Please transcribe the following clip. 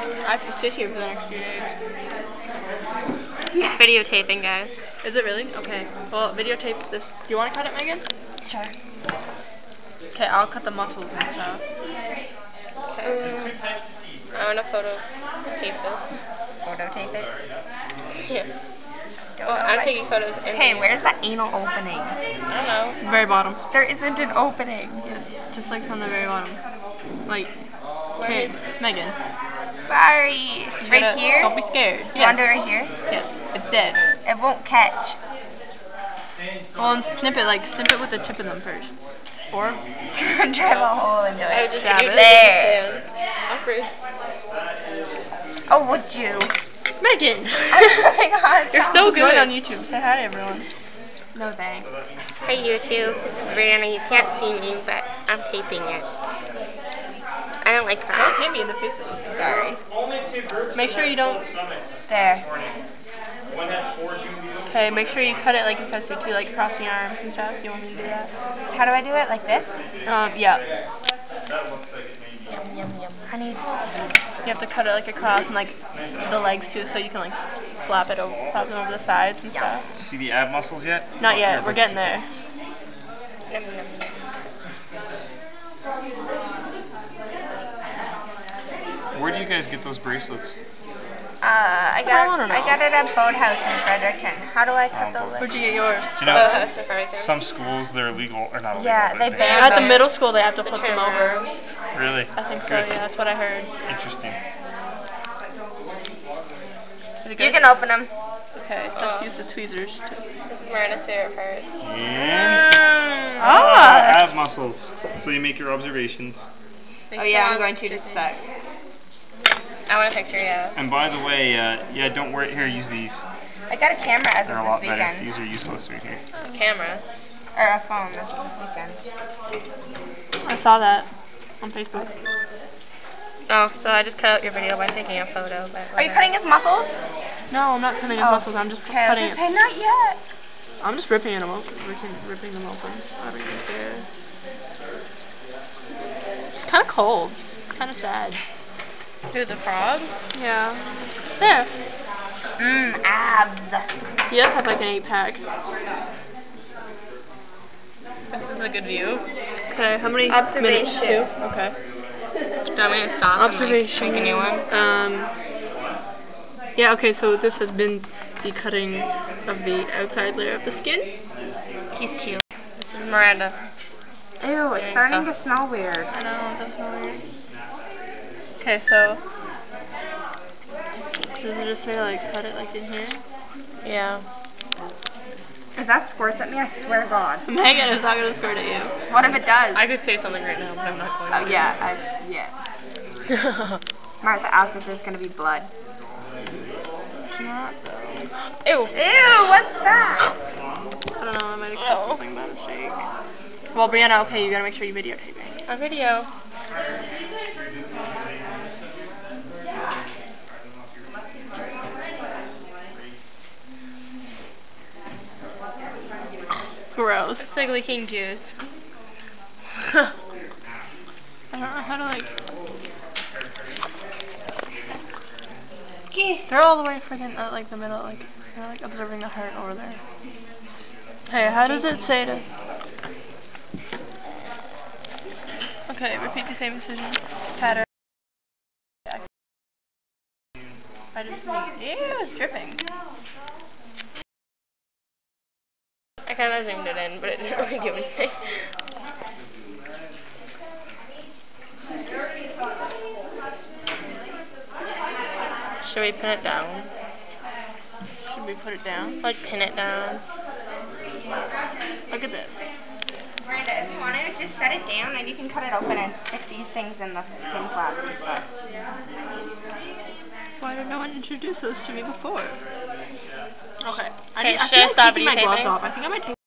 I have to sit here for the next few days. It's videotaping, guys. Is it really? Okay. Well, videotape this. Do you want to cut it, Megan? Sure. Okay, I'll cut the muscles and stuff. Um, I want to photo tape this. Photo tape it. Yeah. Well, I'm taking photos. and- Okay, where's the anal opening? I don't know. Very bottom. There isn't an opening. Just, just like from the very bottom. Like, okay, Where Megan. Sorry. you Right gotta- here? Don't be scared. You want to do it right here? Yes, it's dead. It won't catch. Well, and snip it, like, snip it with the tip of them first. Or, Drive a hole into I would it. just Stab do it. this. Awkward. Oh, would you? Megan! oh my god. You're stop. so good on YouTube. Say hi to everyone. No thanks. Hey YouTube, this is Brianna. You can't see me, but I'm taping it. I don't like Don't hit me in the face. Sorry. Only two groups. Make sure you don't. There. One had four June beetles. Okay, make sure you cut it like you said to, like across the arms and stuff. You want me to do that? How do I do it? Like this? Um, yeah. That looks like it may be. Yum, yum, yum. Honey. You have to cut it like across and like the legs too, so you can like flap it over, flap them over the sides and stuff. See the ab muscles yet? Not yet. We're getting there. Yum, yum, yum. Where do you guys get those bracelets? Uh, I got I wanna I got it at Boathouse in Fredericton. How do I cut Oh, the Where'd you get yours? Do you know that's so far, okay. some schools they're illegal or not illegal? Yeah, they ban At the middle school, they have to The flip them over. Really? I think so. Good. Yeah, that's what I heard. Interesting. You can open them. Okay, so let's use the tweezers. This is Miranda's favorite part. And Ah! ab muscles. So you make your observations. Oh yeah, I'm going to just a sec. I want a picture, yeah. And by the way, uh, yeah, don't worry. Here, use these. I got a camera as They're a lot this better. These are useless right here. A Camera. Or a phone as of this weekend. I saw that on Facebook. Oh, so I just cut out your video by taking a photo. But Are you cutting his muscles? No, I'm not cutting his Oh. muscles. I'm just Okay, cutting gonna it. say not yet. I'm just ripping them open. Ripping, ripping them open. Everything's there. It's kind of cold. Kind of sad. Who, the frog? Yeah. There. Mmm, abs. He does have like an eight pack. This is a good view. Okay, how many Observation. minutes? Two. Okay. Do you want me to stop Observation. and like, make a new one? Um. Yeah. Okay. So this has been the cutting of the outside layer of the skin. He's cute. This is Miranda. Ew, it's starting to smell weird. I know that's so weird. Okay, so does it just say like cut it like in here? Yeah. If that squirts at me, I swear to God. Megan is not gonna squirt at you. What if it does? I could say something right now, but I'm not going Oh to. yeah, I, yeah. Martha asked if there's gonna be blood. Not though. Ew. Ew, what's that? I don't know. I might have cut something by mistake. Well, Brianna, okay, you gotta make sure you videotape it. A video. Gross. It's like leaking juice. I don't know how to like. They're all the way freaking like the middle, like they're like observing the heart over there. Hey, how does it say to? Okay, repeat the same decision pattern. I just ew, it's dripping. Kind of zoomed it in, but it didn't really do anything. Should we pin it down? Should we put it down? Like pin it down? Look at this. Miranda, if you wanted to just set it down and you can cut it open and stick these things in the skin flaps and stuff. Why did no one introduce those to me before? Okay. I, need- I think I'm taking my gloves off. I think I might take